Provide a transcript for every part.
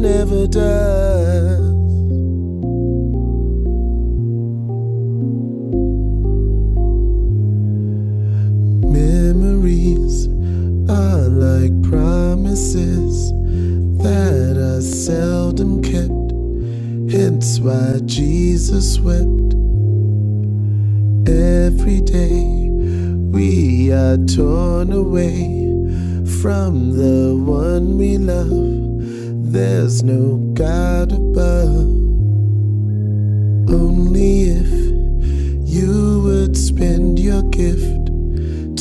one ever does. Memories are like promises that are seldom kept, hence why Jesus wept. Every day we are torn away from the one we love. There's no God above. Only if you would spend your gift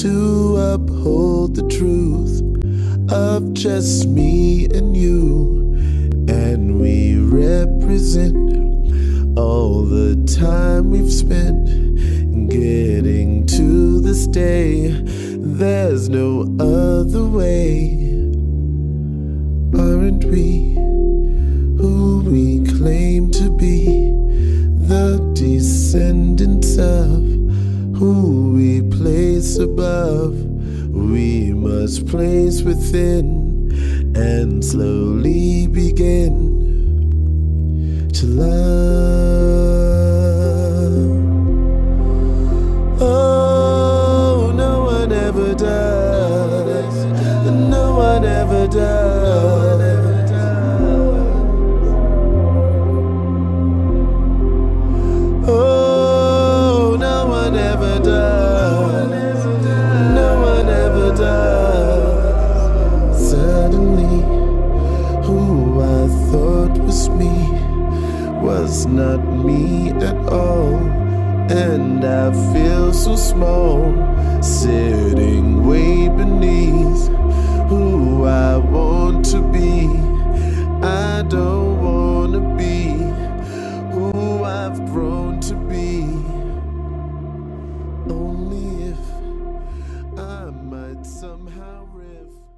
to uphold the truth of just me and you. And we represent all the time we've spent getting to this day. There's no other way. Aren't we who we claim to be? The descendants of who we place above, we must place within and slowly begin to love. Ever does. No one ever does. Suddenly, who I thought was me was not me at all. And I feel so small, only if I might somehow revive.